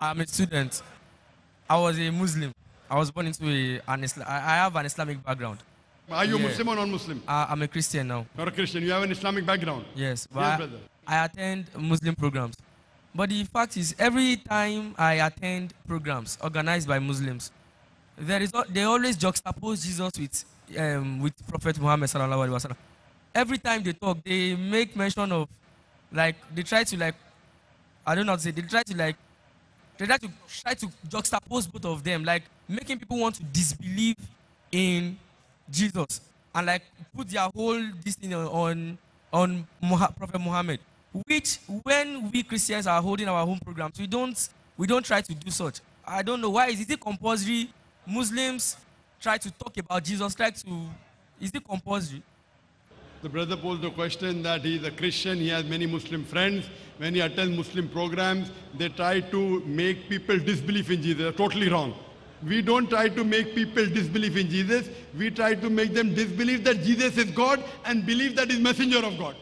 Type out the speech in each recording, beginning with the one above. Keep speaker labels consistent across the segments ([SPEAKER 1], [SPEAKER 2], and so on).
[SPEAKER 1] I'm a student. I was a Muslim. I was born into a, an Islam. I have an Islamic background.
[SPEAKER 2] Are you
[SPEAKER 1] Yeah.
[SPEAKER 2] Muslim or non-Muslim?
[SPEAKER 1] I, I'm a Christian now.
[SPEAKER 2] You're a Christian. You have an Islamic background.
[SPEAKER 1] Yes, but
[SPEAKER 2] Yes,
[SPEAKER 1] I-
[SPEAKER 2] brother.
[SPEAKER 1] I attend Muslim programs. But the fact is, every time I attend programs organized by Muslims, there is they always juxtapose Jesus with um, with Prophet Muhammad sallallahu alaihi wasallam. Every time they talk, they make mention of like they try to like I don't know how to say they try to like they try to try to juxtapose both of them, like making people want to disbelieve in Jesus and like put their whole this thing on on, Prophet Muhammad. Which when we Christians are holding our home programs, we don't we don't try to do such. I don't know why is it compulsory? Muslims try to talk about Jesus, try to is it compulsory?
[SPEAKER 2] The brother posed the question that he is a Christian, he has many Muslim friends. When he attends Muslim programs, they try to make people disbelieve in Jesus. Totally wrong. We don't try to make people disbelieve in Jesus. We try to make them disbelieve that Jesus is God and believe that he's messenger of God.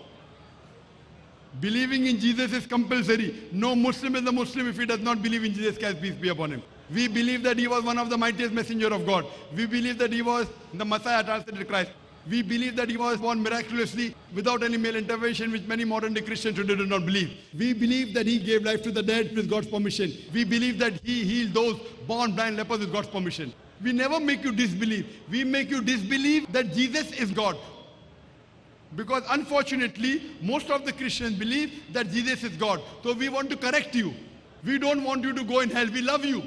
[SPEAKER 2] Believing in Jesus is compulsory. No Muslim is a Muslim if he does not believe in Jesus Christ, peace be upon him. We believe that he was one of the mightiest messenger of God. We believe that he was the Messiah translated Christ. We believe that he was born miraculously without any male intervention, which many modern day Christians today do not believe. We believe that he gave life to the dead with God's permission. We believe that he healed those born blind lepers with God's permission. We never make you disbelieve. We make you disbelieve that Jesus is God. Because unfortunately, most of the Christians believe that Jesus is God. So we want to correct you. We don't want you to go in hell. We love you.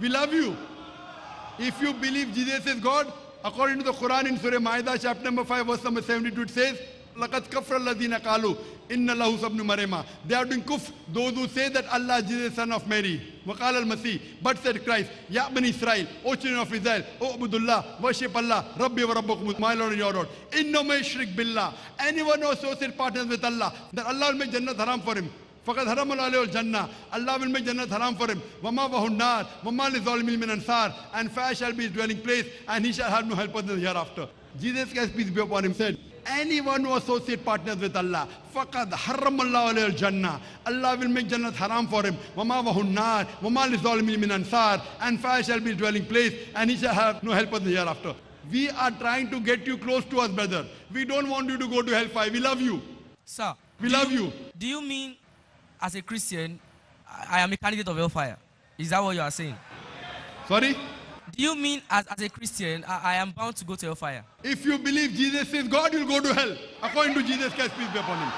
[SPEAKER 2] We love you. If you believe Jesus is God, according to the Quran in Surah Ma'idah, chapter number 5, verse number 72, it says, لَقَدْ كَفْرَ الَّذِينَ قَالُوا إِنَّ لَهُ سَبْنُ مَرَيْمَا They are doing kufr, those who say that Allah is Jesus, son of Mary. وَقَالَ الْمَسِيح But said Christ, Ya Bani Israel, O children of Israel, O Abdullah, worship Allah, Rabbi wa Rabbakum, my Lord and your Lord. إِنَّ مَا يشرك بالله Anyone who associates partners with Allah, that Allah will make Jannah haram for him. فقد حرم الله عليه الجنة Allah will make Jannah haram for him وما وهو النار وما للظالمين من أنصار and fire shall be his dwelling place and he shall have no helper in the hereafter Jesus Christ peace be upon him said anyone who associate partners with Allah فقد حرم الله عليه الجنة Allah will make Jannah haram for him وما وهو النار وما للظالمين من أنصار and fire shall be his dwelling place and he shall have no helper in the hereafter we are trying to get you close to us brother we don't want you to go to hellfire we love you
[SPEAKER 1] Sir,
[SPEAKER 2] We
[SPEAKER 1] do
[SPEAKER 2] love you.
[SPEAKER 1] Do you mean, as a Christian, I, am a candidate of hellfire? Is that what you are saying?
[SPEAKER 2] sorry
[SPEAKER 1] Do you mean, as, as a Christian, I, I am bound to go to hellfire?
[SPEAKER 2] If you believe Jesus is God, you'll go to hell, according to Jesus Christ, peace be upon him.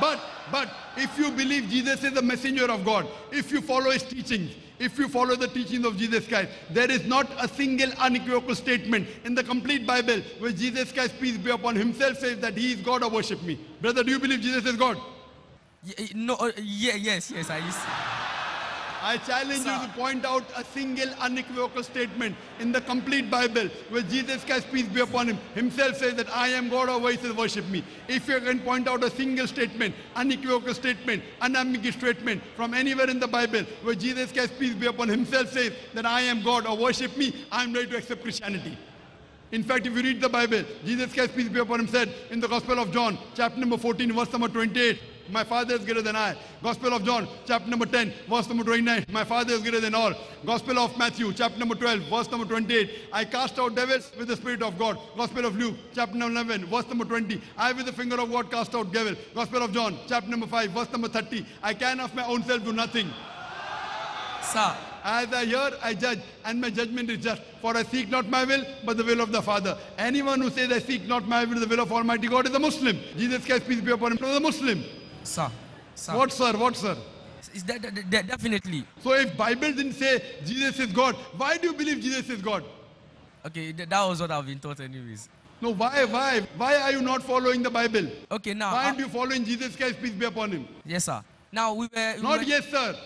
[SPEAKER 2] But, but, if you believe Jesus is the messenger of God, if you follow his teachings, if you follow the teachings of Jesus Christ, there is not a single unequivocal statement in the complete Bible where Jesus Christ, peace be upon himself, says that he is God or worship me. Brother, do you believe Jesus is God?
[SPEAKER 1] Y- no, uh, yeah, yes, yes, I
[SPEAKER 2] I challenge
[SPEAKER 1] Sir.
[SPEAKER 2] you to point out a single unequivocal statement in the complete Bible where Jesus Christ, peace be upon him, himself says that I am God or he says worship me. If you can point out a single statement, unequivocal statement, unambiguous statement from anywhere in the Bible where Jesus Christ, peace be upon himself says that I am God or worship me, I am ready to accept Christianity. In fact, if you read the Bible, Jesus Christ, peace be upon him, said in the Gospel of John, chapter number 14, verse number 28, My Father is greater than I. Gospel of John, chapter number 10, verse number 29, My Father is greater than all. Gospel of Matthew, chapter number 12, verse number 28, I cast out devils with the Spirit of God. Gospel of Luke, chapter number 11, verse number 20, I with the finger of God cast out devil. Gospel of John, chapter number 5, verse number 30, I can of my own self do nothing.
[SPEAKER 1] Sir,
[SPEAKER 2] As I hear, I judge, and my judgment is just. For I seek not my will, but the will of the Father. Anyone who says, I seek not my will, the will of Almighty God, is a Muslim. Jesus Christ, peace be upon him, is a Muslim.
[SPEAKER 1] Sir, sir.
[SPEAKER 2] What, sir? What, sir?
[SPEAKER 1] Is that, that- that- definitely.
[SPEAKER 2] So if Bible didn't say Jesus is God, why do you believe Jesus is God?
[SPEAKER 1] Okay, th- that was what I've been taught, anyways.
[SPEAKER 2] No, why, why? Why are you not following the Bible?
[SPEAKER 1] Okay, now.
[SPEAKER 2] Why
[SPEAKER 1] uh,
[SPEAKER 2] aren't you following Jesus Christ, peace be upon him?
[SPEAKER 1] yes, sir. Now we were. we
[SPEAKER 2] Not
[SPEAKER 1] were-
[SPEAKER 2] yes, sir.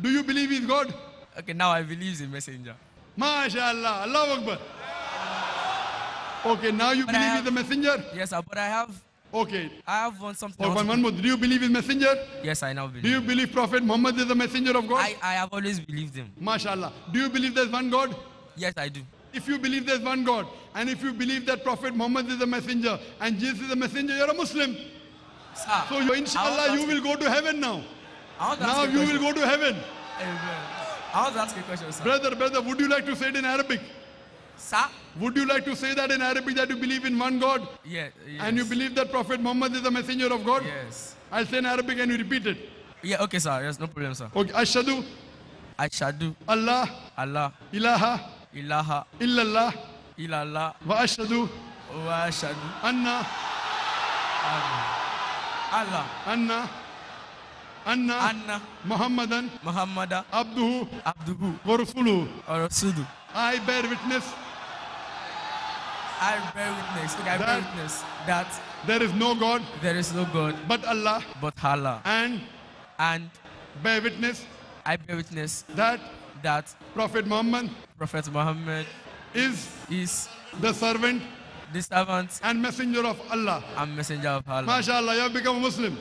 [SPEAKER 2] Do you believe he's God?
[SPEAKER 1] Okay, now I believe he's a messenger.
[SPEAKER 2] MashaAllah, Allah Akbar. Okay, now you
[SPEAKER 1] But
[SPEAKER 2] believe
[SPEAKER 1] have-
[SPEAKER 2] he's the messenger?
[SPEAKER 1] Yes, sir. But I have,
[SPEAKER 2] Okay.
[SPEAKER 1] I have one something.
[SPEAKER 2] Oh, one, one more. Do you believe in messenger?
[SPEAKER 1] Yes, I now believe.
[SPEAKER 2] Do you believe Prophet Muhammad is the messenger of God?
[SPEAKER 1] I, I have always believed him.
[SPEAKER 2] MashaAllah. Do you believe there's one God?
[SPEAKER 1] Yes, I do.
[SPEAKER 2] If you believe there's one God, and if you believe that Prophet Muhammad is a messenger, and Jesus is a messenger, you're a Muslim.
[SPEAKER 1] Sir.
[SPEAKER 2] So you, inshallah, you will go to heaven now.
[SPEAKER 1] I want to
[SPEAKER 2] Now you will go to heaven.
[SPEAKER 1] Amen. I was asking ask a question, sir.
[SPEAKER 2] Brother, brother, would you like to say it in Arabic?
[SPEAKER 1] Sir?
[SPEAKER 2] Would you like to say that in Arabic that you believe in one God
[SPEAKER 1] Yeah. Yes.
[SPEAKER 2] and you believe that Prophet Muhammad is the messenger of God?
[SPEAKER 1] Yes.
[SPEAKER 2] I'll say in Arabic and you repeat it.
[SPEAKER 1] Yeah, okay, sir. Yes, no problem, sir.
[SPEAKER 2] Okay. Ashadu
[SPEAKER 1] Ashadu
[SPEAKER 2] Allah
[SPEAKER 1] Allah
[SPEAKER 2] ilaha
[SPEAKER 1] ilaha
[SPEAKER 2] illallah
[SPEAKER 1] illallah
[SPEAKER 2] wa ashadu
[SPEAKER 1] wa ashadu
[SPEAKER 2] anna
[SPEAKER 1] Allah
[SPEAKER 2] anna anna
[SPEAKER 1] anna
[SPEAKER 2] Muhammadan
[SPEAKER 1] Muhammada
[SPEAKER 2] abduhu
[SPEAKER 1] abduhu
[SPEAKER 2] wa rasuluhu.
[SPEAKER 1] or rasulu.
[SPEAKER 2] I bear witness
[SPEAKER 1] I bear witness. Okay, I bear
[SPEAKER 2] That-
[SPEAKER 1] witness that
[SPEAKER 2] there is no God
[SPEAKER 1] there is no God
[SPEAKER 2] but Allah
[SPEAKER 1] but Allah,
[SPEAKER 2] and
[SPEAKER 1] and
[SPEAKER 2] bear witness
[SPEAKER 1] I bear witness
[SPEAKER 2] that
[SPEAKER 1] that
[SPEAKER 2] Prophet Muhammad
[SPEAKER 1] Prophet Muhammad
[SPEAKER 2] is
[SPEAKER 1] is
[SPEAKER 2] the servant
[SPEAKER 1] the servant
[SPEAKER 2] and messenger of Allah.
[SPEAKER 1] and messenger of Allah.
[SPEAKER 2] MashaAllah, you have become a Muslim.